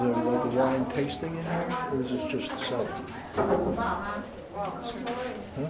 there like a wine tasting in here, or is this just the cellar? Huh?